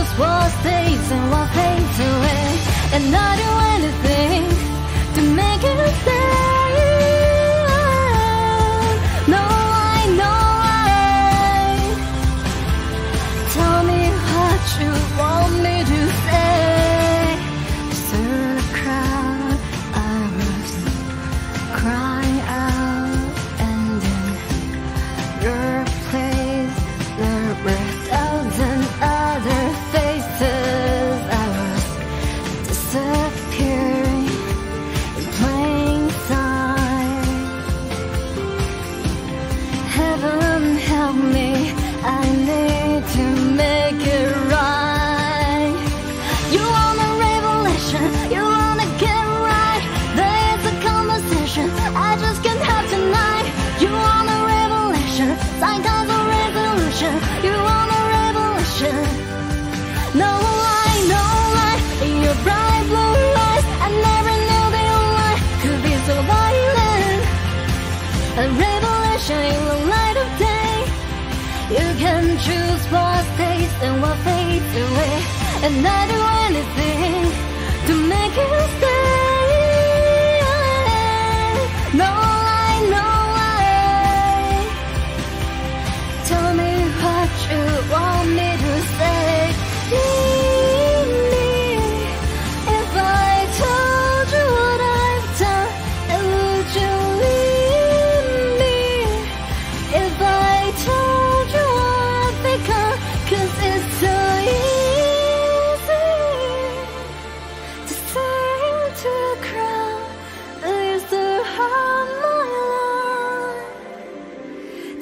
just was days and one fades away And I do anything to make it stay. No, I, no, I Tell me what you want me to say. help me. I need to make it right. You want a revelation, you wanna get right. There's a conversation I just can't have tonight. You want a can choose what stays and what fades away, and I do anything to make you stay.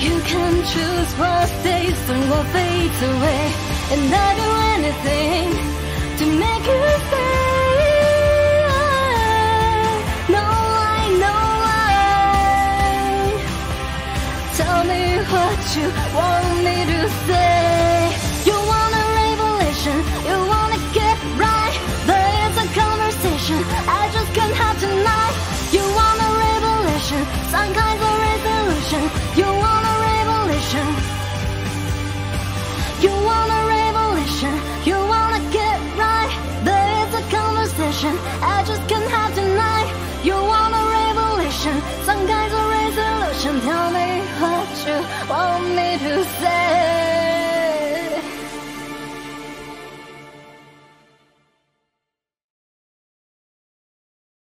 You can choose what stays and what fades away. And I do anything to make you stay. No lie, no lie Tell me what you want me to say. just got